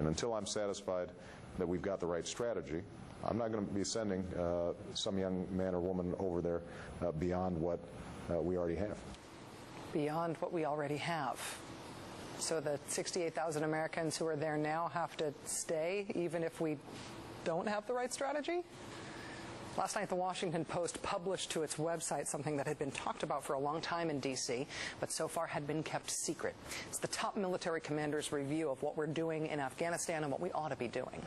And until I'm satisfied that we've got the right strategy, I'm not going to be sending uh, some young man or woman over there uh, beyond what uh, we already have. Beyond what we already have. So the 68,000 Americans who are there now have to stay even if we don't have the right strategy? Last night, the Washington Post published to its website something that had been talked about for a long time in D.C., but so far had been kept secret. It's the top military commander's review of what we're doing in Afghanistan and what we ought to be doing.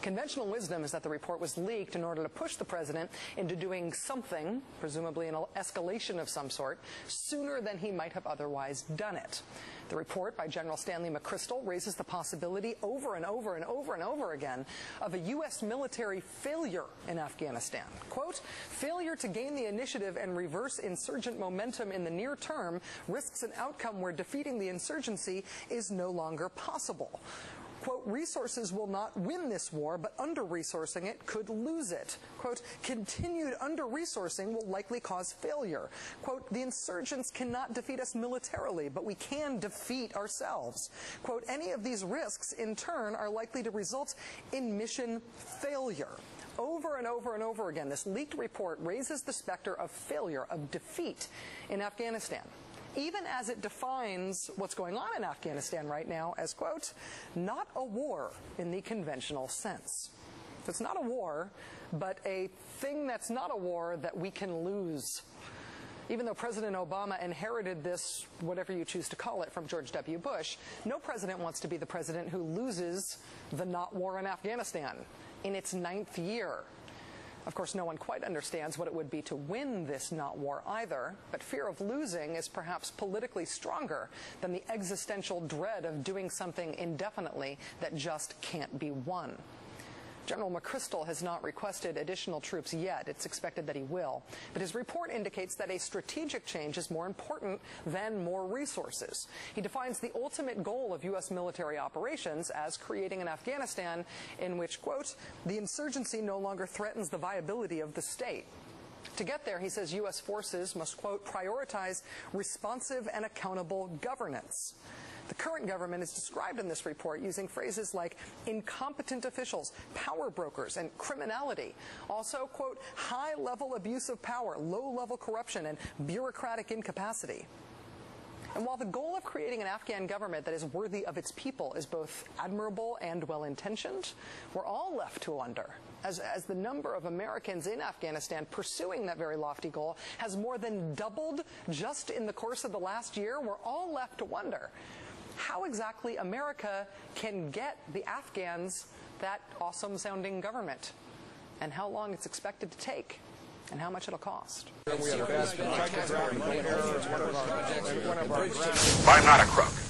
Conventional wisdom is that the report was leaked in order to push the president into doing something, presumably an escalation of some sort, sooner than he might have otherwise done it. The report by General Stanley McChrystal raises the possibility over and over and over and over again of a U.S. military failure in Afghanistan. Quote, failure to gain the initiative and reverse insurgent momentum in the near term risks an outcome where defeating the insurgency is no longer possible quote, resources will not win this war, but under-resourcing it could lose it. Quote, continued under-resourcing will likely cause failure. Quote, the insurgents cannot defeat us militarily, but we can defeat ourselves. Quote, any of these risks, in turn, are likely to result in mission failure over and over and over again, this leaked report raises the specter of failure, of defeat in Afghanistan even as it defines what's going on in Afghanistan right now as, quote, not a war in the conventional sense. So it's not a war, but a thing that's not a war that we can lose. Even though President Obama inherited this, whatever you choose to call it, from George W. Bush, no president wants to be the president who loses the not war in Afghanistan in its ninth year. Of course, no one quite understands what it would be to win this not war either, but fear of losing is perhaps politically stronger than the existential dread of doing something indefinitely that just can't be won. General McChrystal has not requested additional troops yet. It's expected that he will. But his report indicates that a strategic change is more important than more resources. He defines the ultimate goal of U.S. military operations as creating an Afghanistan in which, quote, the insurgency no longer threatens the viability of the state. To get there, he says U.S. forces must, quote, prioritize responsive and accountable governance. The current government is described in this report using phrases like incompetent officials, power brokers, and criminality. Also, quote, high-level abuse of power, low-level corruption, and bureaucratic incapacity. And while the goal of creating an Afghan government that is worthy of its people is both admirable and well-intentioned, we're all left to wonder. As, as, the number of Americans in Afghanistan pursuing that very lofty goal has more than doubled just in the course of the last year, we're all left to wonder how exactly America can get the Afghans that awesome sounding government and how long it's expected to take and how much it'll cost. I'm not a crook.